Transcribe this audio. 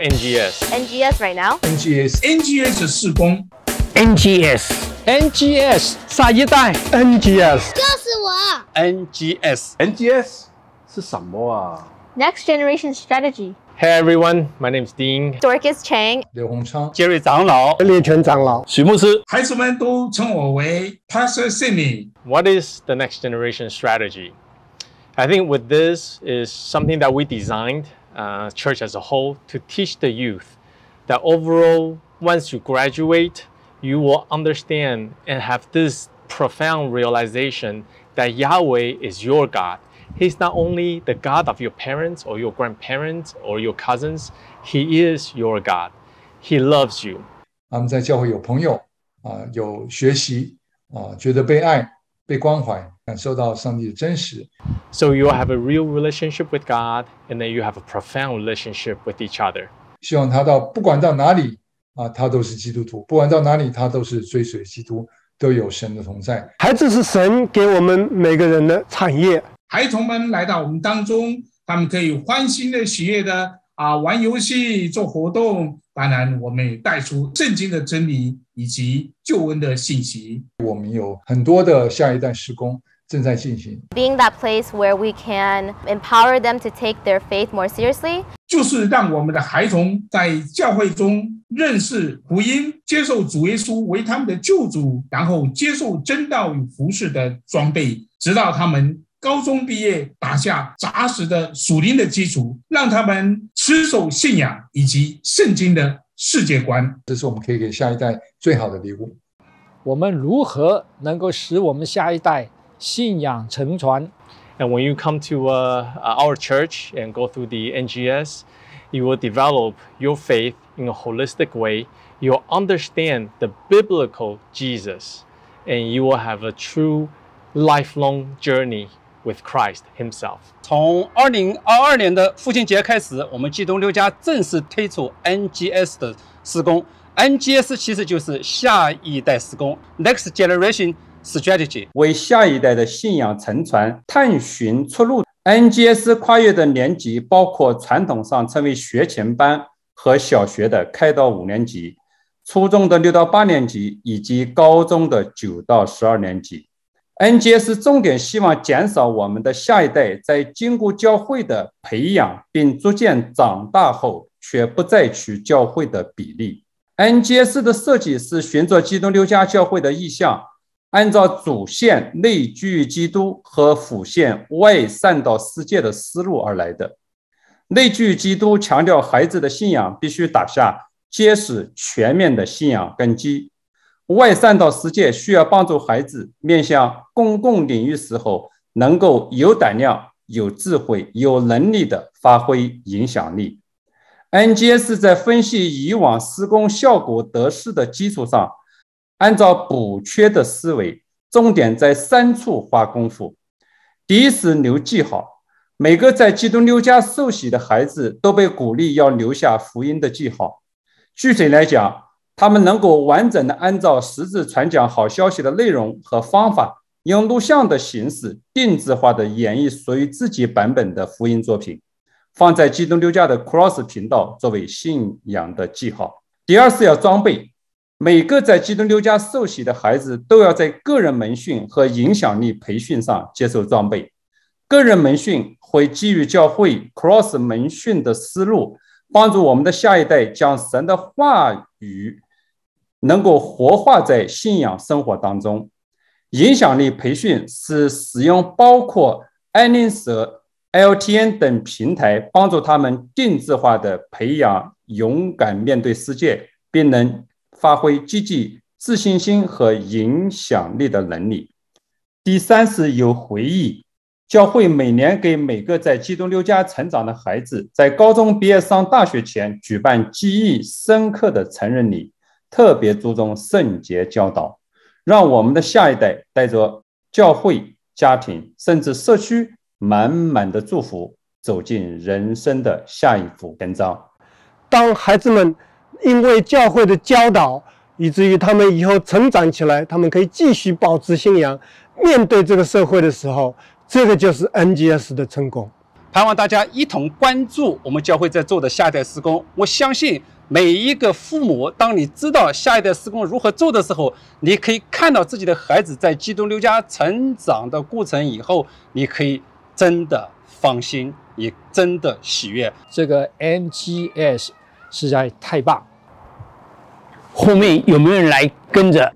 NGS NGS right now. NGS NGS 施工 NGS NGS 下一代 NGS 就是我。 NGS NGS 是什么啊？ Next generation strategy. Hey everyone, my name is Dean. Dorcas Chang. 刘洪昌，杰瑞长老列全长老许牧师孩子们都称我为 Pastor Sydney。 What is the next generation strategy? I think with this is something that we designed, uh, church as a whole, to teach the youth that overall, once you graduate, you will understand and have this profound realization that Yahweh is your God. He's not only the God of your parents or your grandparents or your cousins, He is your God. He loves you. 他们在教会有朋友啊，有学习啊，觉得被爱、 被关怀，感受到上帝的真实。So you have a real relationship with God, and then you have a profound relationship with each other. 希望他到不管到哪里啊，他都是基督徒；不管到哪里，他都是追随基督，都有神的同在。孩子是神给我们每个人的产业。孩童们来到我们当中，他们可以欢欣的、喜悦的啊玩游戏、做活动。当然，我们也带出圣经的真理以及救恩的信息。我们有很多的下一代施工正在进行。Being that place where we can empower them to take their faith more seriously. 就是让我们的孩童在教会中认识福音，接受主耶稣为他们的救主，然后接受真道与服饰的装备，直到他们高中毕业，打下扎实的属灵的基础，让他们持守信仰以及圣经的 世界观。这是我们可以给下一代最好的礼物。我们如何能够使我们下一代信仰承传？ And when you come to uh, our church and go through the NGS, you will develop your faith in a holistic way. You'll understand the biblical Jesus, and you will have a true lifelong journey With Christ Himself. 从二零二二年的父亲节开始，我们基督六家正式推出 NGS 的施工。NGS 其实就是下一代施工 （Next Generation Strategy），为下一代的信仰沉船探寻出路。NGS 跨越的年级包括传统上称为学前班和小学的开到五年级，初中的六到八年级，以及高中的九到十二年级。NGS 重点希望减少我们的下一代在经过教会的培养并逐渐长大后却不再去教会的比例。NGS 的设计是循着基督六家教会的意向，按照主线内居于基督和辅线外散到世界的思路而来的。内居于基督强调孩子的信仰必须打下结实全面的信仰根基。外散到世界需要帮助孩子面向公共领域时候，能够有胆量、有智慧、有能力的发挥影响力。NGS 在分析以往施工效果得失的基础上，按照补缺的思维，重点在三处花功夫。第一是留记号，每个在基督六家受洗的孩子都被鼓励要留下福音的记号。具体来讲，他们能够完整的按照实质传讲好消息的内容和方法，用录像的形式定制化的演绎属于自己版本的福音作品，放在基督六家的 Cross 频道作为信仰的记号。第二是要装备，每个在基督六家受洗的孩子都要在个人门训和影响力培训上接受装备。个人门训会基于教会 Cross 门训的思路。帮助我们的下一代将神的话语能够活化在信仰生活当中。影响力培训是使用包括爱灵舍、LTN 等平台，帮助他们定制化的培养勇敢面对世界，并能发挥积极、自信心和影响力的能力。第三是有回忆。教会每年给每个在基督六家成长的孩子，在高中毕业上大学前举办记忆深刻的成人礼，特别注重圣洁教导，让我们的下一代带着教会、家庭甚至社区满满的祝福，走进人生的下一幅篇章。当孩子们因为教会的教导，以至于他们以后成长起来，他们可以继续保持信仰，面对这个社会的时候。这个就是 NGS 的成功。盼望大家一同关注我们教会在做的下一代施工。我相信每一个父母，当你知道下一代施工如何做的时候，你可以看到自己的孩子在基督六家成长的过程以后，你可以真的放心，也真的喜悦。这个 NGS 实在太棒。后面有没有人来跟着